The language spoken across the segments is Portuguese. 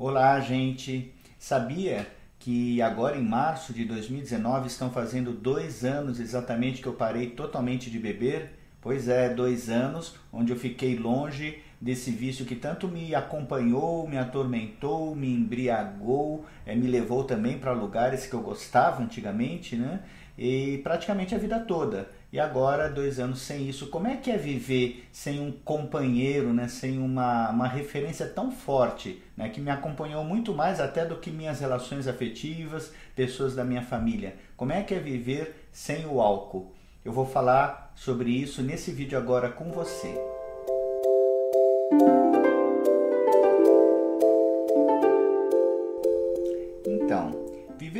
Olá, gente! Sabia que agora em março de 2019 estão fazendo dois anos exatamente que eu parei totalmente de beber? Pois é, dois anos onde eu fiquei longe desse vício que tanto me acompanhou, me atormentou, me embriagou, é, me levou também para lugares que eu gostava antigamente, né? E praticamente a vida toda. E agora, dois anos sem isso, como é que é viver sem um companheiro, né? sem uma, uma referência tão forte, né? que me acompanhou muito mais até do que minhas relações afetivas, pessoas da minha família? Como é que é viver sem o álcool? Eu vou falar sobre isso nesse vídeo agora com você. Viver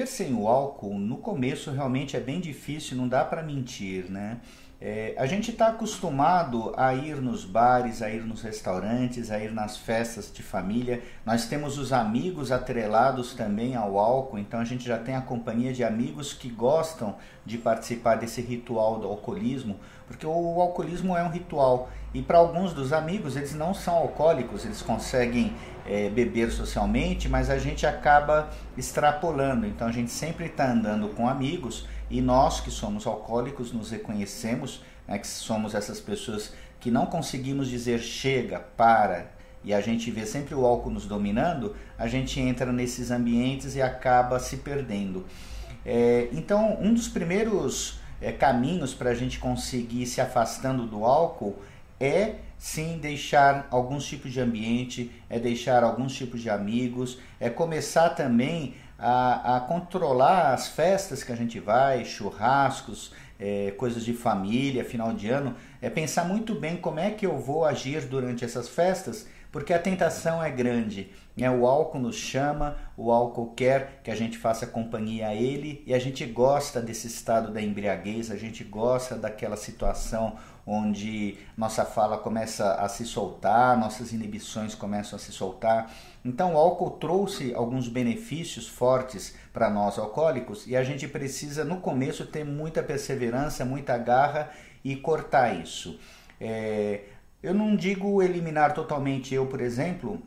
sem o álcool no começo realmente é bem difícil, não dá para mentir, né? É, a gente está acostumado a ir nos bares, a ir nos restaurantes, a ir nas festas de família. Nós temos os amigos atrelados também ao álcool, então a gente já tem a companhia de amigos que gostam de participar desse ritual do alcoolismo, porque o alcoolismo é um ritual e para alguns dos amigos eles não são alcoólicos, eles conseguem é, beber socialmente, mas a gente acaba extrapolando. Então a gente sempre está andando com amigos e nós que somos alcoólicos nos reconhecemos, né, que somos essas pessoas que não conseguimos dizer chega, para, e a gente vê sempre o álcool nos dominando, a gente entra nesses ambientes e acaba se perdendo. É, então, um dos primeiros é, caminhos para a gente conseguir se afastando do álcool é sim deixar alguns tipos de ambiente, é deixar alguns tipos de amigos, é começar também a, a controlar as festas que a gente vai, churrascos, é, coisas de família, final de ano, é pensar muito bem como é que eu vou agir durante essas festas, porque a tentação é grande. Né? O álcool nos chama, o álcool quer que a gente faça companhia a ele e a gente gosta desse estado da embriaguez, a gente gosta daquela situação onde nossa fala começa a se soltar, nossas inibições começam a se soltar. Então, o álcool trouxe alguns benefícios fortes para nós alcoólicos e a gente precisa, no começo, ter muita perseverança, muita garra e cortar isso. É, eu não digo eliminar totalmente, eu, por exemplo,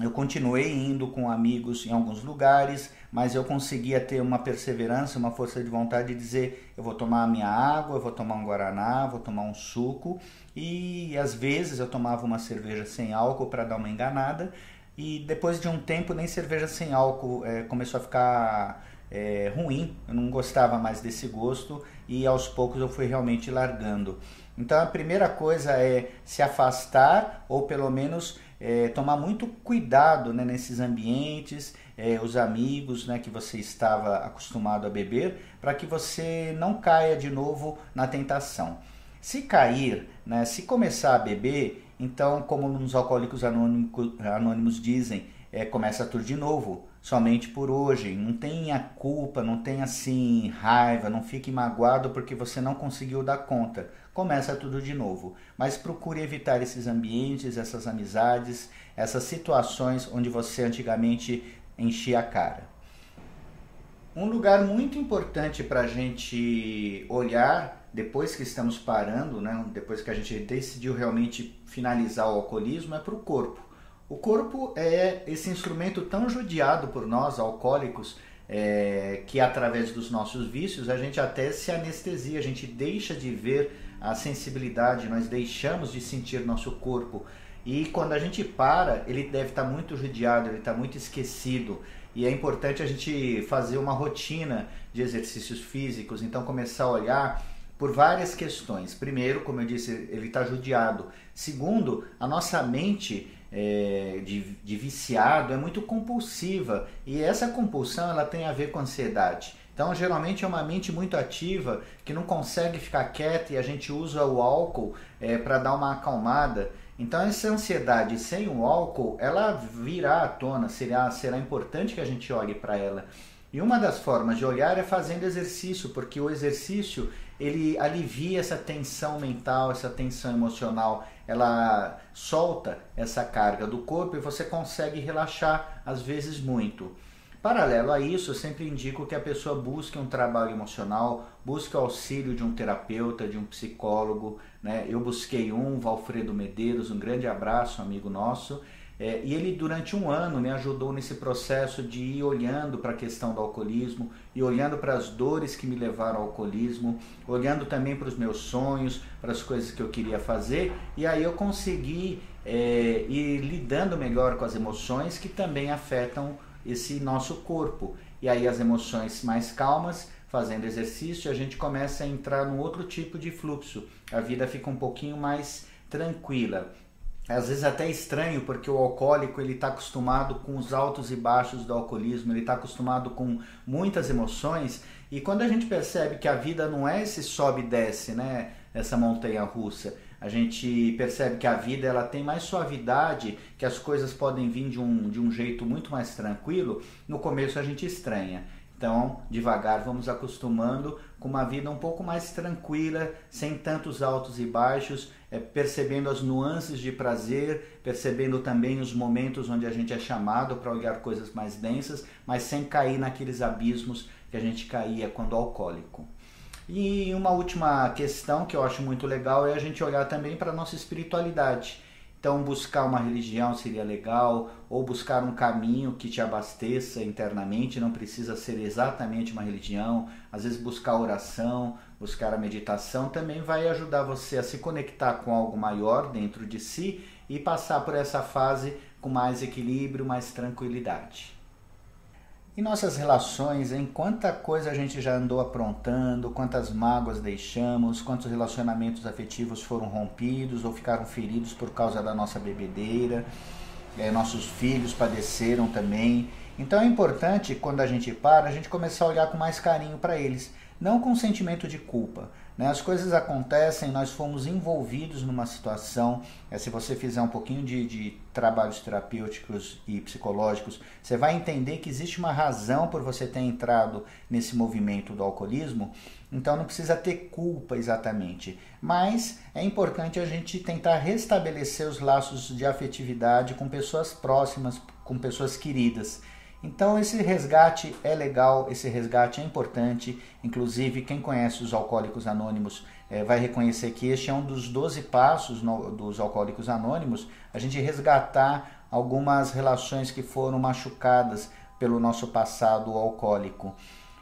eu continuei indo com amigos em alguns lugares, mas eu conseguia ter uma perseverança, uma força de vontade de dizer: eu vou tomar a minha água, eu vou tomar um guaraná, vou tomar um suco. E às vezes eu tomava uma cerveja sem álcool para dar uma enganada. E depois de um tempo, nem cerveja sem álcool é, começou a ficar é, ruim. Eu não gostava mais desse gosto e aos poucos eu fui realmente largando. Então a primeira coisa é se afastar ou pelo menos é, tomar muito cuidado né, nesses ambientes, é, os amigos né, que você estava acostumado a beber, para que você não caia de novo na tentação. Se cair, né, se começar a beber, então, como nos alcoólicos anônimos, anônimos dizem, é, começa tudo de novo, somente por hoje. Não tenha culpa, não tenha assim raiva, não fique magoado porque você não conseguiu dar conta. Começa tudo de novo. Mas procure evitar esses ambientes, essas amizades, essas situações onde você antigamente enchia a cara. Um lugar muito importante para a gente olhar depois que estamos parando, né, depois que a gente decidiu realmente finalizar o alcoolismo, é para o corpo. O corpo é esse instrumento tão judiado por nós, alcoólicos, é, que através dos nossos vícios a gente até se anestesia, a gente deixa de ver a sensibilidade, nós deixamos de sentir nosso corpo. E quando a gente para, ele deve estar muito judiado, ele está muito esquecido. E é importante a gente fazer uma rotina de exercícios físicos, então começar a olhar por várias questões. Primeiro, como eu disse, ele está judiado. Segundo, a nossa mente é, de, de viciado é muito compulsiva e essa compulsão ela tem a ver com ansiedade. Então, geralmente é uma mente muito ativa que não consegue ficar quieta e a gente usa o álcool é, para dar uma acalmada. Então, essa ansiedade sem o álcool, ela virá à tona, será, será importante que a gente olhe para ela. E uma das formas de olhar é fazendo exercício, porque o exercício ele alivia essa tensão mental, essa tensão emocional, ela solta essa carga do corpo e você consegue relaxar às vezes muito. Paralelo a isso, eu sempre indico que a pessoa busque um trabalho emocional, busque o auxílio de um terapeuta, de um psicólogo. Né? Eu busquei um, Valfredo Medeiros, um grande abraço, amigo nosso. É, e ele, durante um ano, me ajudou nesse processo de ir olhando para a questão do alcoolismo e olhando para as dores que me levaram ao alcoolismo, olhando também para os meus sonhos, para as coisas que eu queria fazer. E aí eu consegui é, ir lidando melhor com as emoções que também afetam esse nosso corpo. E aí as emoções mais calmas, fazendo exercício, a gente começa a entrar num outro tipo de fluxo. A vida fica um pouquinho mais tranquila às vezes até estranho porque o alcoólico ele está acostumado com os altos e baixos do alcoolismo, ele está acostumado com muitas emoções e quando a gente percebe que a vida não é esse sobe e desce, né, essa montanha russa, a gente percebe que a vida ela tem mais suavidade, que as coisas podem vir de um, de um jeito muito mais tranquilo, no começo a gente estranha. Então, devagar vamos acostumando com uma vida um pouco mais tranquila, sem tantos altos e baixos, é, percebendo as nuances de prazer, percebendo também os momentos onde a gente é chamado para olhar coisas mais densas, mas sem cair naqueles abismos que a gente caía quando alcoólico. E uma última questão que eu acho muito legal é a gente olhar também para a nossa espiritualidade. Então, buscar uma religião seria legal, ou buscar um caminho que te abasteça internamente, não precisa ser exatamente uma religião. Às vezes, buscar oração, buscar a meditação também vai ajudar você a se conectar com algo maior dentro de si e passar por essa fase com mais equilíbrio, mais tranquilidade. Em nossas relações, em quanta coisa a gente já andou aprontando, quantas mágoas deixamos, quantos relacionamentos afetivos foram rompidos ou ficaram feridos por causa da nossa bebedeira, é, nossos filhos padeceram também. Então é importante, quando a gente para, a gente começar a olhar com mais carinho para eles, não com sentimento de culpa, né? As coisas acontecem, nós fomos envolvidos numa situação. É, se você fizer um pouquinho de, de trabalhos terapêuticos e psicológicos, você vai entender que existe uma razão por você ter entrado nesse movimento do alcoolismo. Então não precisa ter culpa exatamente, mas é importante a gente tentar restabelecer os laços de afetividade com pessoas próximas, com pessoas queridas. Então esse resgate é legal, esse resgate é importante. Inclusive, quem conhece os Alcoólicos Anônimos é, vai reconhecer que este é um dos 12 passos no, dos Alcoólicos Anônimos, a gente resgatar algumas relações que foram machucadas pelo nosso passado alcoólico.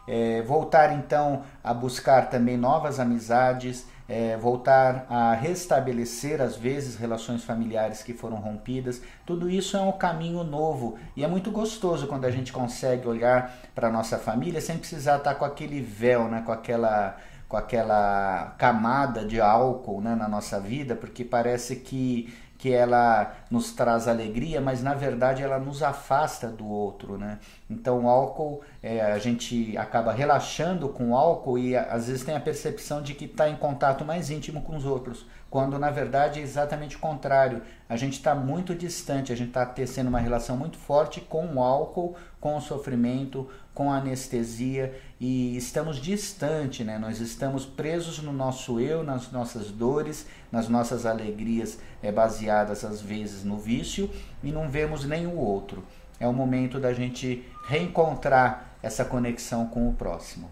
É, voltar então a buscar também novas amizades, é, voltar a restabelecer, às vezes, relações familiares que foram rompidas. Tudo isso é um caminho novo e é muito gostoso quando a gente consegue olhar para a nossa família sem precisar estar com aquele véu, né, com aquela com aquela camada de álcool né, na nossa vida, porque parece que que ela nos traz alegria, mas na verdade ela nos afasta do outro, né? Então o álcool, é, a gente acaba relaxando com o álcool e às vezes tem a percepção de que está em contato mais íntimo com os outros, quando na verdade é exatamente o contrário. A gente está muito distante, a gente está tecendo uma relação muito forte com o álcool, com o sofrimento, com a anestesia e estamos distante, né? Nós estamos presos no nosso eu, nas nossas dores, nas nossas alegrias, é, baseadas às vezes no vício e não vemos nem o outro. É o momento da gente reencontrar essa conexão com o próximo.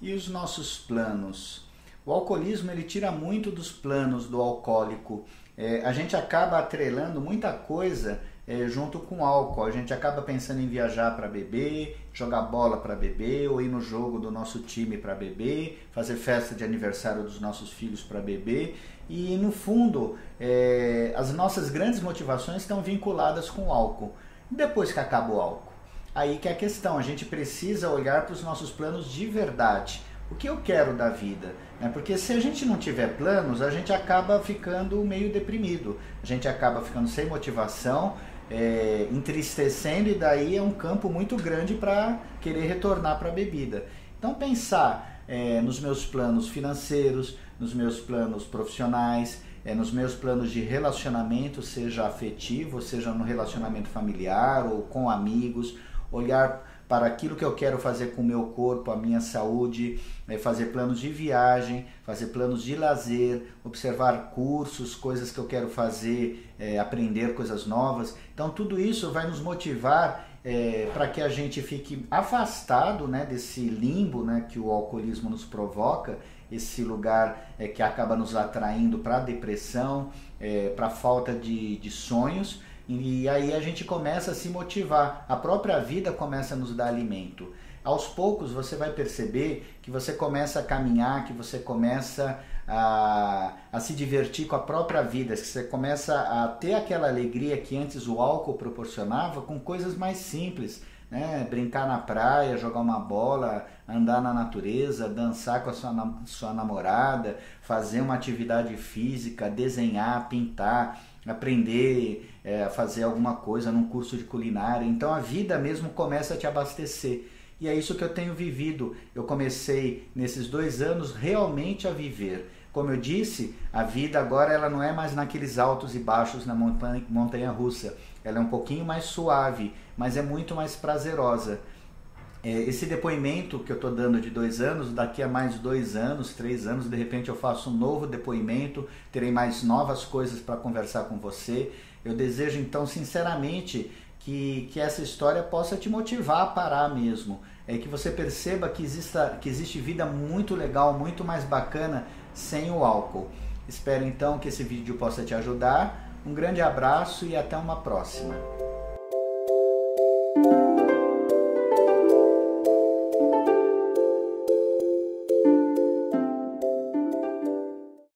E os nossos planos? O alcoolismo ele tira muito dos planos do alcoólico. É, a gente acaba atrelando muita coisa é, junto com álcool. A gente acaba pensando em viajar para beber, jogar bola para beber, ou ir no jogo do nosso time para beber, fazer festa de aniversário dos nossos filhos para beber. E no fundo, é, as nossas grandes motivações estão vinculadas com o álcool. Depois que acaba o álcool, aí que é a questão. A gente precisa olhar para os nossos planos de verdade o que eu quero da vida. Né? Porque se a gente não tiver planos, a gente acaba ficando meio deprimido, a gente acaba ficando sem motivação, é, entristecendo, e daí é um campo muito grande para querer retornar para a bebida. Então, pensar é, nos meus planos financeiros, nos meus planos profissionais, é, nos meus planos de relacionamento, seja afetivo, seja no relacionamento familiar ou com amigos, olhar para aquilo que eu quero fazer com o meu corpo, a minha saúde, é fazer planos de viagem, fazer planos de lazer, observar cursos, coisas que eu quero fazer, é, aprender coisas novas. Então, tudo isso vai nos motivar é, para que a gente fique afastado né, desse limbo né, que o alcoolismo nos provoca, esse lugar é, que acaba nos atraindo para a depressão, é, para a falta de, de sonhos E aí a gente começa a se motivar. A própria vida começa a nos dar alimento. Aos poucos você vai perceber que você começa a caminhar, que você começa a, a se divertir com a própria vida, que você começa a ter aquela alegria que antes o álcool proporcionava com coisas mais simples. Né? Brincar na praia, jogar uma bola, andar na natureza, dançar com a sua, sua namorada, fazer uma atividade física, desenhar, pintar, aprender é, a fazer alguma coisa num curso de culinária. Então a vida mesmo começa a te abastecer. E é isso que eu tenho vivido. Eu comecei nesses dois anos realmente a viver. Como eu disse, a vida agora ela não é mais naqueles altos e baixos na montanha, montanha russa. Ela é um pouquinho mais suave, mas é muito mais prazerosa. É, esse depoimento que eu estou dando de dois anos, daqui a mais dois anos, três anos, de repente eu faço um novo depoimento, terei mais novas coisas para conversar com você. Eu desejo então, sinceramente, que, que essa história possa te motivar a parar mesmo. É que você perceba que, exista, que existe vida muito legal, muito mais bacana sem o álcool. Espero então que esse vídeo possa te ajudar. Um grande abraço e até uma próxima.